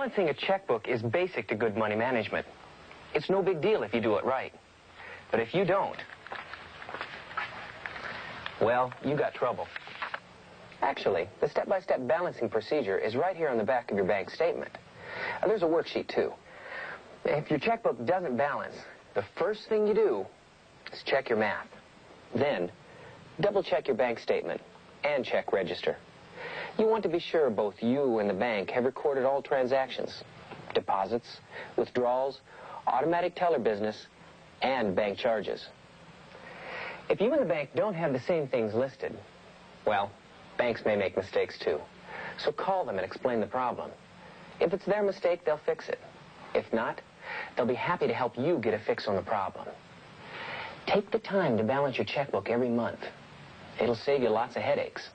Balancing a checkbook is basic to good money management. It's no big deal if you do it right. But if you don't, well, you got trouble. Actually, the step-by-step balancing procedure is right here on the back of your bank statement. Uh, there's a worksheet, too. If your checkbook doesn't balance, the first thing you do is check your math. Then, double-check your bank statement and check register. You want to be sure both you and the bank have recorded all transactions, deposits, withdrawals, automatic teller business, and bank charges. If you and the bank don't have the same things listed, well, banks may make mistakes too. So call them and explain the problem. If it's their mistake, they'll fix it. If not, they'll be happy to help you get a fix on the problem. Take the time to balance your checkbook every month. It'll save you lots of headaches.